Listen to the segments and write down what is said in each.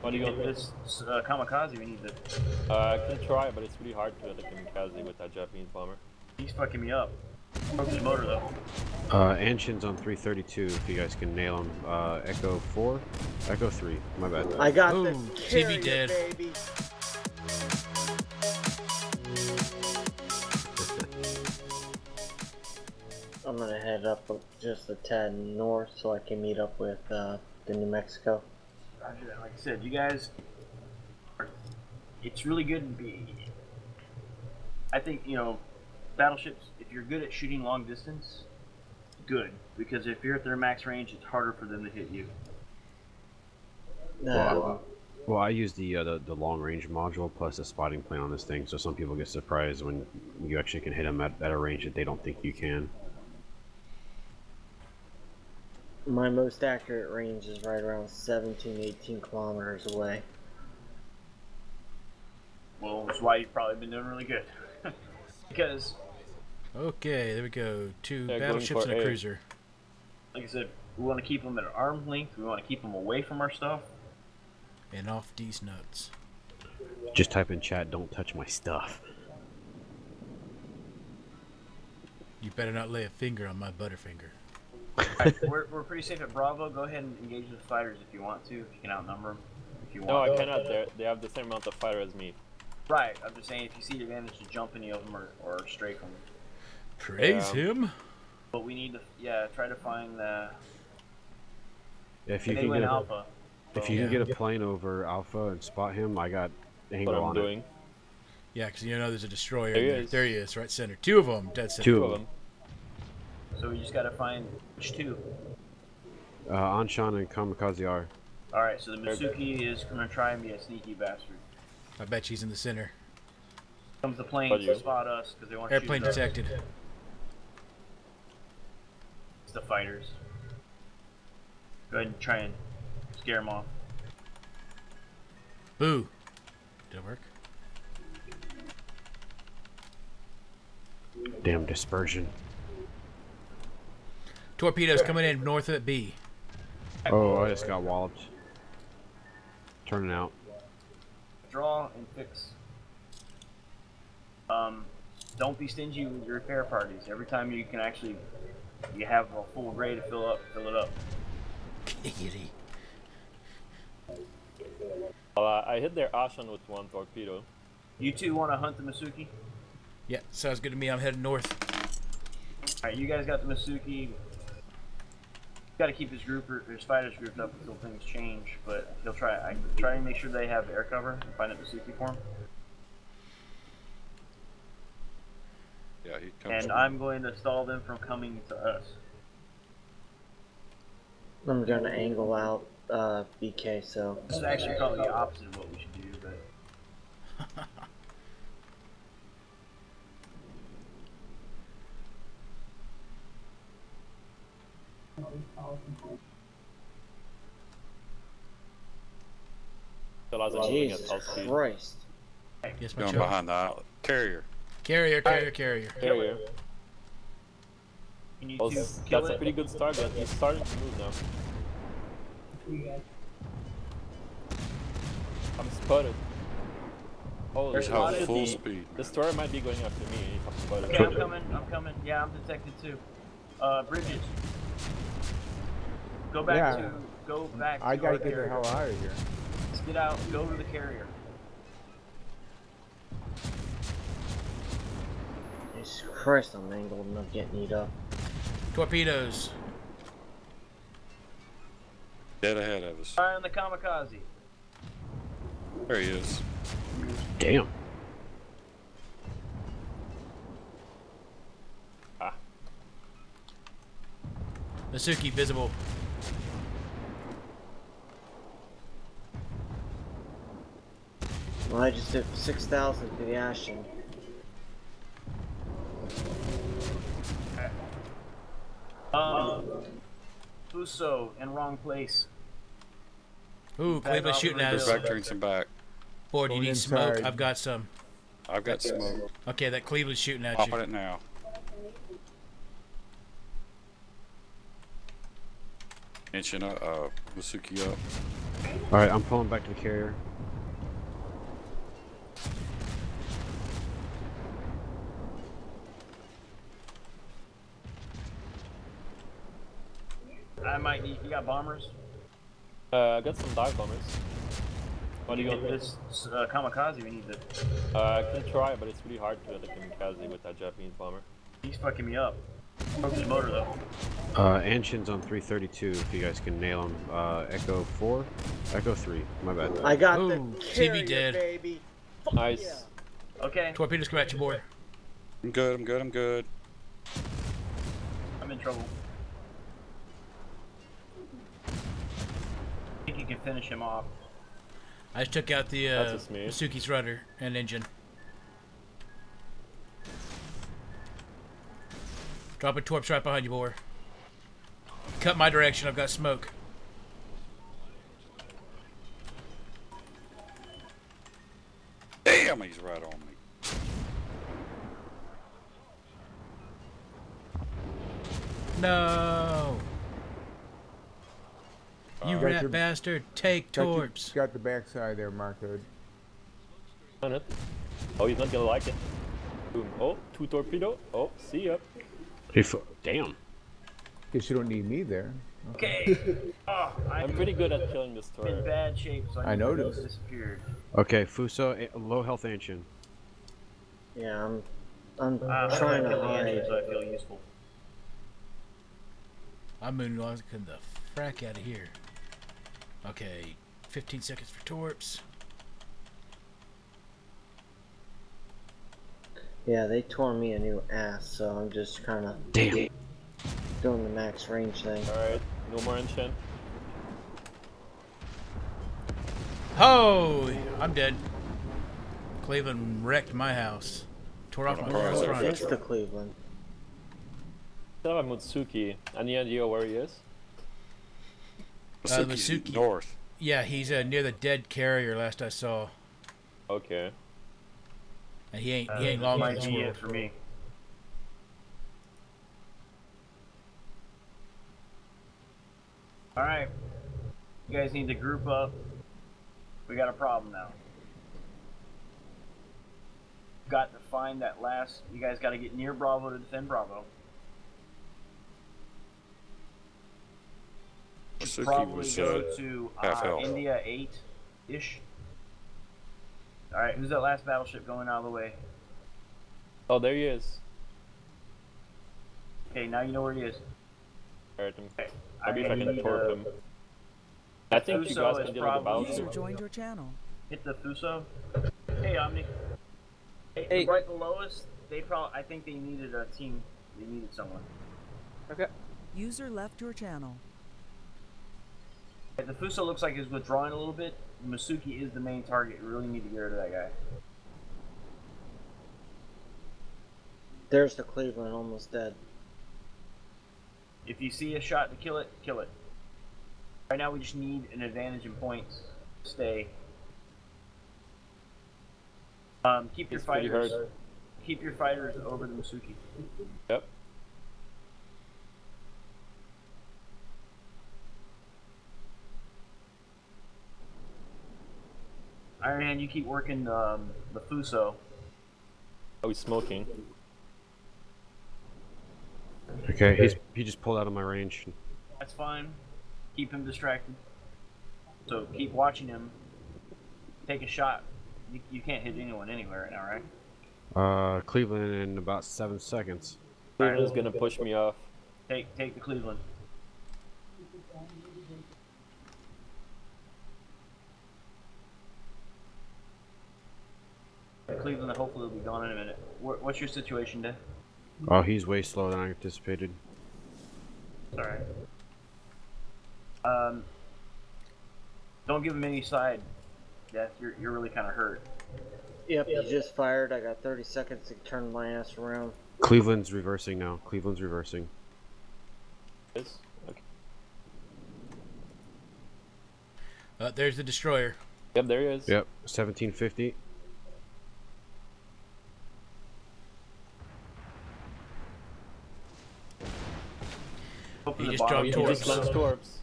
What do you Get want? this uh, kamikaze. We need to. Uh, I can try, but it's really hard to get a kamikaze with that Japanese bomber. He's fucking me up. Broke his motor though. Uh, Anshan's on 332. If you guys can nail him. Uh, Echo 4, Echo 3. My bad. I got Ooh, the TV carrier, dead. baby. I'm gonna head up just a tad north so I can meet up with uh, the New Mexico. Roger that. Like I said, you guys. Are, it's really good to be. I think you know, battleships. If you're good at shooting long distance, good because if you're at their max range, it's harder for them to hit you. Uh, Well, I use the, uh, the the long range module plus a spotting plane on this thing, so some people get surprised when you actually can hit them at, at a range that they don't think you can. My most accurate range is right around 17, 18 kilometers away. Well, that's why you've probably been doing really good. because, Okay, there we go. Two Yeah, battleships and a A. cruiser. like I said, we want to keep them at arm's length. We want to keep them away from our stuff. And off these nuts. Just type in chat, don't touch my stuff. You better not lay a finger on my butterfinger. Alright, we're, we're pretty safe at Bravo. Go ahead and engage the fighters if you want to. If you can outnumber them, if you No. I cannot. They they have the same amount of fighter as me. Right. I'm just saying, if you see the advantage, to jump any of them or, or strafe them. Praise Yeah. him. But we need to, yeah, try to find the. If you can went get a, alpha. if so- you can Yeah. get a plane over Alpha and spot him, I got angle What I'm on it. doing. Yeah, because you know there's a destroyer. There he in there he is, right center. Two of them, dead center. Two Two of of them. Them. So we just got to find which two. Uh, Anshan and Kamikaze are. All right. So the Mutsuki is gonna try and be a sneaky bastard. I bet she's in the center. Comes the plane But you- to spot us because they want to Airplane shoot us. detected. It's the fighters. Go ahead and try and scare them off. Boo. Didn't work. Damn dispersion. Torpedoes coming in north of B. Oh, I just got walloped. Turning out. Draw and fix. Um, don't be stingy with your repair parties. Every time you can actually, you have a full gray to fill up, fill it up. Giggity. Well, uh, I hit their Anshan with one torpedo. You two want to hunt the Mutsuki? Yeah, sounds good to me. I'm heading north. Alright, you guys got the Mutsuki. Got to keep his group, his fighters grouped up until things change. But he'll try. I try and make sure they have air cover and find a Mutsuki for him. Yeah, he comes. And I'm going to stall them from coming to us. I'm gonna angle out uh, BK, so This is actually probably the opposite of what we should do, but So as I'm moving at Jesus. Christ. Yes, my going child. behind the island. carrier. Carrier, carrier, carrier. Carrier. can you Well, two that's kill a pretty good start, but he's starting to move now. I'm spotted. Holy There's shit, how the- full speed. The story might be going after me if I'm spotted. Okay, I'm coming. I'm coming. Yeah, I'm detected too. Uh, Bridges. Go back Yeah. to. Go back. I to gotta our get the carrier. hell out of here. Let's get out. Go to the carrier. Jesus Christ, I'm angled and I'm getting eat up. Torpedoes. Dead ahead of us. Fire on the kamikaze. There he is. Damn. Ah. Mutsuki visible. Well, I just did 6,000 to the Anshan. Um, Fuso in wrong place. Ooh, Back Cleveland off shooting the at They're us. bill. vectoring some back. Boy, do you Going need smoke? I've got some. I've got smoke. Okay, that Cleveland's shooting at Popping you. it now. Inching up, uh, Mutsuki up. Alright, I'm pulling back to the carrier. I might need. You got bombers? Uh, I got some dive bombers. What do you Get want? this uh, kamikaze. We need to. Uh, I can try, but it's really hard to hit a kamikaze with that Japanese bomber. He's fucking me up. Broke his motor though. Uh, Anshan's on 332 if you guys can nail him. Uh, Echo 4? Echo 3, my bad. I got Ooh, the TV dead. baby. Fuck Nice. yeah. Okay, Torpedoes come at you, boy. I'm good, I'm good, I'm good. I'm in trouble. I think you can finish him off. I just took out the uh, That's. Mutsuki's rudder and engine. Drop a torps right behind you, boy. Cut my direction. I've got smoke. Damn, he's right on me. No. You Got rat your- bastard. Take Got, you- torps. got the backside there, Mark Hood. On it. Oh, he's not gonna like it. Boom. Oh, two torpedo. Oh, see ya. He fu- Damn. Guess you don't need me there. Okay. oh, I'm, I'm pretty good at killing this in bad shape, so I, I need noticed. disappeared. Okay, Fuso, low health ancient. Yeah, I'm. I'm Uh, trying to kill the engine, so I feel useful. I'm moonwalking the frack out of here. Okay, 15 seconds for torps. Yeah, they tore me a new ass, so I'm just kind of Damn. doing the max range thing. Alright, no more engine. Oh, I'm dead. Cleveland wrecked my house. Tore off my house is it front. It's the Cleveland. Still have Mutsuki. Any idea where he is? Uh, Mutsuki. north. Yeah, he's uh, near the dead carrier last I saw. Okay. And he ain't Uh, he ain't long in might this be world. it for me. All right, you guys need to group up. We got a problem now. Got to find that last. You guys got to get near Bravo to defend Bravo. Mutsuki Probably was go uh, to uh. India eight ish. All right, who's that last battleship going out of the way? Oh, there he is. Okay, now you know where he is. Alright, I'm- Okay, maybe if I can torp him. I think you guys can deal with the battleship. User joined your channel. Hit the Fuso. Hey, Omni. Hey, Hey. right below us, they probably. I think they needed a team. They needed someone. Okay. User left your channel. Hey, the Fuso looks like he's withdrawing a little bit. Mutsuki is the main target. We really need to get rid of that guy. There's the Cleveland, almost dead. If you see a shot to kill it, kill it. Right now, we just need an advantage in points. Stay. Um, keep your It's fighters. Keep your fighters over the Mutsuki. Yep. Iron Hand, you keep working um, the Fuso. Oh, he's smoking. Okay, he's he just pulled out of my range. That's fine. Keep him distracted. So keep watching him. Take a shot. You, you can't hit anyone anywhere right now, right? Uh, Cleveland in about seven seconds. Cleveland's gonna push me off. Take take the Cleveland. The Cleveland hopefully will be gone in a minute. What's your situation, Dave? Oh, he's way slower than I anticipated. Sorry. Um, don't give him any side. Death, you're, you're really kind of hurt. Yep, he just fired. I got 30 seconds to turn my ass around. Cleveland's reversing now. Cleveland's reversing. Is? Okay. Uh, there's the destroyer. Yep, there he is. Yep, 1750. Hopefully He the just bottom- dropped He torps. just launched torps.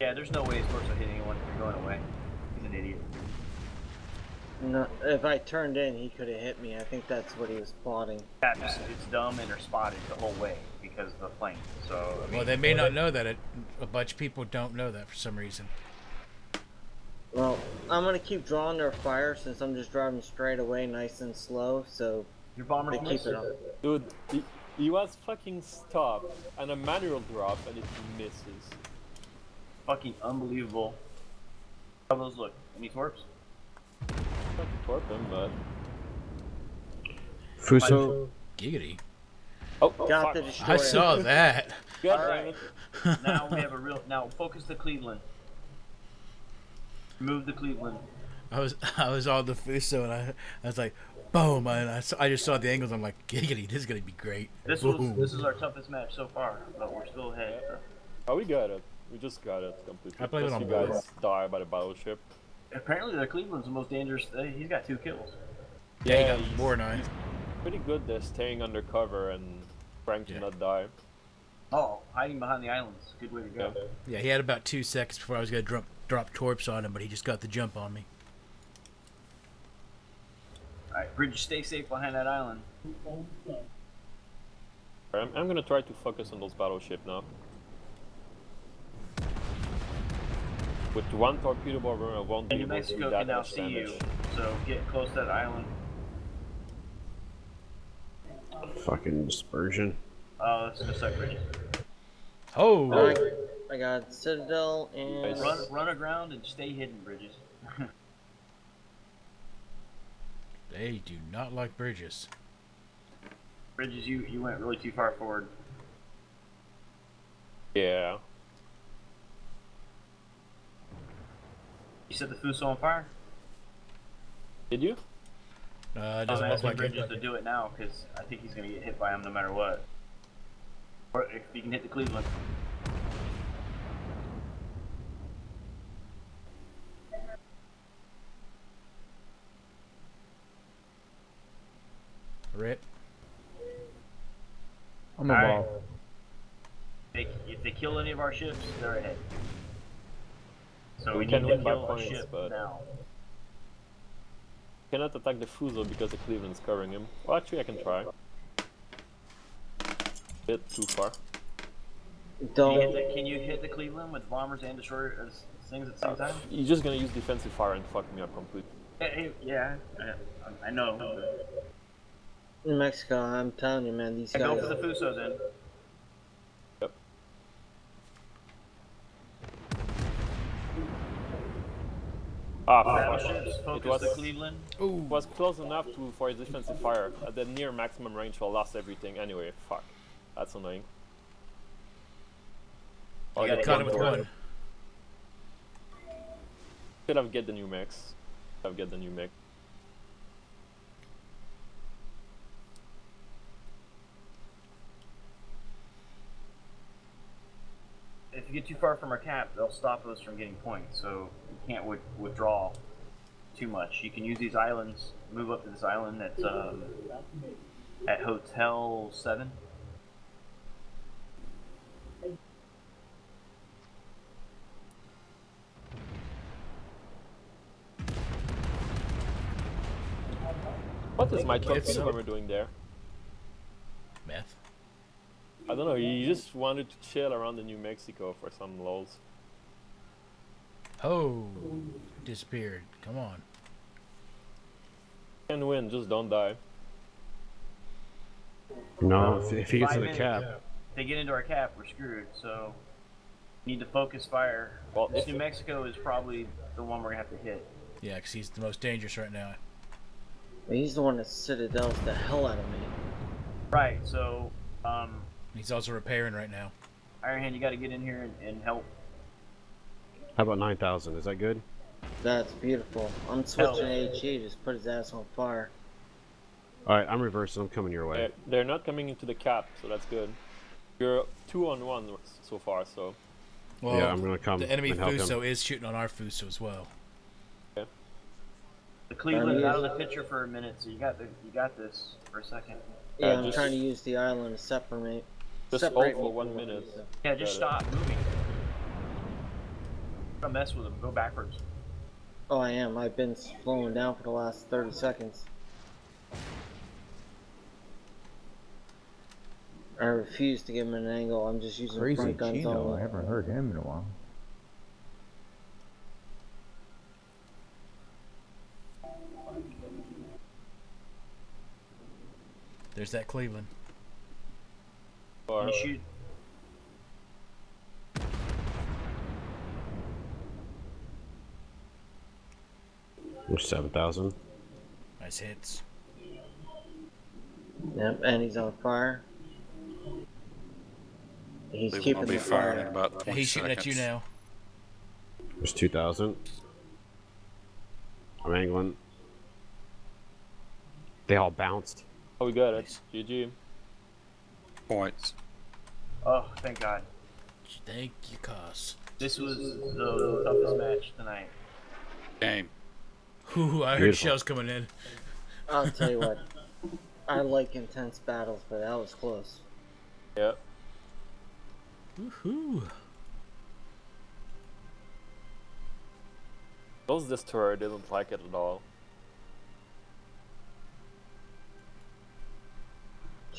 Yeah, there's no way Storks will hit anyone if you're going away. He's an idiot. No, if I turned in, he could have hit me. I think that's what he was plotting. Yeah, just, it's dumb and they're spotted the whole way because of the flank. So I mean, Well, they may not know that. It, a bunch of people don't know that for some reason. Well, I'm gonna keep drawing their fire since I'm just driving straight away, nice and slow. So your bombers they keep it on. Dude, he, he was fucking stopped and a manual drop and it misses. Fucking unbelievable. How those look? Any torps? Not to torp him, but. Fuso. Giggity. Oh, Got fuck. the destroyer. I saw that. God All damn right. it. now we have a real. Now focus the Cleveland. Move the Cleveland. I was I was on the Fuso and I, I was like, boom! And I, I just saw the angles. I'm like, giggity, this is gonna be great. This was this is our toughest match so far, but we're still ahead. Oh, we got it. We just got it completely. I played it on you guys die by the battleship. Apparently, the Cleveland's the most dangerous. uh, He's got two kills. Yeah, Yeah, you he's- got more nine. Pretty good there, staying under cover and trying to Yeah. not die. Oh, hiding behind the islands. Good way to go. Yeah. Yeah, he had about two seconds before I was gonna drop drop torps on him, but he just got the jump on me. All right, Bridge, stay safe behind that island. I'm, I'm gonna try to focus on those battleship now. With one torpedo bomber, I won't be And New able to do Mexico that can now much see you, so get close to that island. Fucking dispersion. Uh, oh, it's just like Bridges. Oh, Alright, I got Citadel and Run, run aground and stay hidden, Bridges. They do not like bridges. Bridges, you you went really too far forward. Yeah. You set the Fuso on fire. Did you? Uh, it I'm doesn't look asking like Bridges to do it now because I think he's gonna get hit by him no matter what. Or if you can hit the Cleveland. Rip. I'm Alright. above. They, if they kill any of our ships, they're ahead. So We we, can need to win by kill a points, ship but- now. Cannot attack the Fuso because the Cleveland's covering him. Well, actually, I can try. Bit too far. Can you, hit don't. the, can you hit the Cleveland with bombers and destroyers uh, things at the same time? You're just gonna use defensive fire and fuck me up completely. Yeah, yeah, I, I know. New Mexico, I'm telling you, man, these I go guys. for the Fuso then. Ah, It was, Cleveland. Ooh. was close enough to for his defensive fire. At the near maximum range, will lost everything. Anyway, fuck. That's annoying. Oh, You gotta Caught got him with bored. one. Should have get the new mix. Should have get the new mix. If you get too far from our cap, they'll stop us from getting points. So you can't wi- withdraw too much. You can use these islands. Move up to this island that's um, at Hotel Seven. What is my It's torpedo so- bomber doing there? Meth. I don't know. He just wanted to chill around the New Mexico for some lulls. Oh, disappeared. Come on. Can win, just don't die. No, if, if he gets Five to the minutes. cap, If they get into our cap, we're screwed. So we need to focus fire. Well, This New Mexico is probably the one we're gonna have to hit. Yeah, 'cause he's the most dangerous right now. He's the one that Citadels the hell out of me. Right. So um, He's also repairing right now. Iron Hand, you got to get in here and, and help. how about 9,000? Is that good? That's beautiful. I'm switching to HE, just put his ass on fire. Alright, I'm reversing. I'm coming your way. They're, they're not coming into the cap, so that's good. You're two on one so far, so Well, yeah, I'm gonna come the enemy and help Fuso him. is shooting on our Fuso as well. The Cleveland's out of the picture for a minute, so you got the you got this for a second. Yeah, Uh, I'm just- trying to use the island to separate. Just separate hold for one minute. Fuso. Yeah, just stop moving. Don't mess with them. Go backwards. Oh, I am. I've been slowing down for the last 30 seconds. I refuse to give him an angle. I'm just using Crazy front guns Chino. I haven't heard him in a while. There's that Cleveland. Or, You shoot. Seven thousand. Nice hits. Yep, and he's on fire. He's They will keeping not be the firing in fire. about Yeah, 20 he's shooting at you now. There's two thousand. I'm angling. They all bounced. oh, we got it. GG. Points. Oh, thank God. Thank you, cuz. This was the toughest match tonight. Game. Ooh, I heard shells coming in. I'll tell you what. I like intense battles, but that was close. Yep. Woohoo. Those this tour didn't like it at all.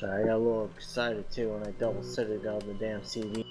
Sorry, I got a little excited too when I double-sided on the damn CD.